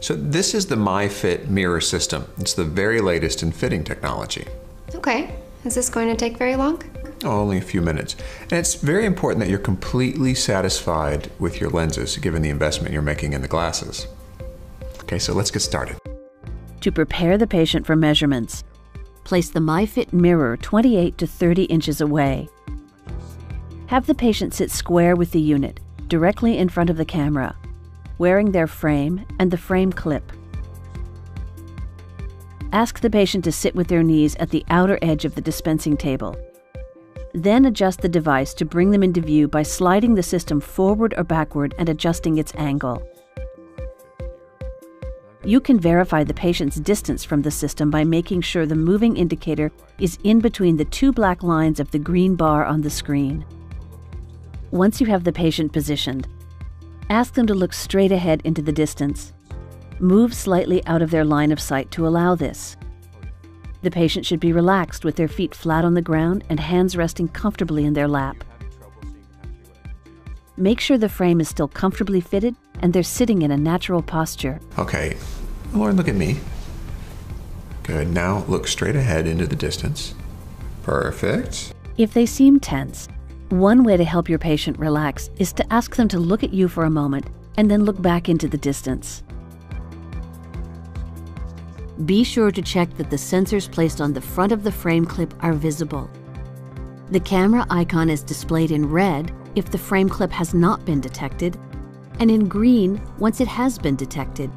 So this is the m'eyeFit mirror system. It's the very latest in fitting technology. Okay. Is this going to take very long? Oh, only a few minutes. And it's very important that you're completely satisfied with your lenses, given the investment you're making in the glasses. Okay, so let's get started. To prepare the patient for measurements, place the m'eyeFit mirror 28 to 30 inches away. Have the patient sit square with the unit, directly in front of the camera, wearing their frame and the frame clip. Ask the patient to sit with their knees at the outer edge of the dispensing table. Then adjust the device to bring them into view by sliding the system forward or backward and adjusting its angle. You can verify the patient's distance from the system by making sure the moving indicator is in between the two black lines of the green bar on the screen. Once you have the patient positioned, ask them to look straight ahead into the distance. Move slightly out of their line of sight to allow this. The patient should be relaxed with their feet flat on the ground and hands resting comfortably in their lap. Make sure the frame is still comfortably fitted and they're sitting in a natural posture. Okay, Lauren, look at me. Good. Now look straight ahead into the distance. Perfect. If they seem tense, one way to help your patient relax is to ask them to look at you for a moment and then look back into the distance. Be sure to check that the sensors placed on the front of the frame clip are visible. The camera icon is displayed in red if the frame clip has not been detected, and in green once it has been detected.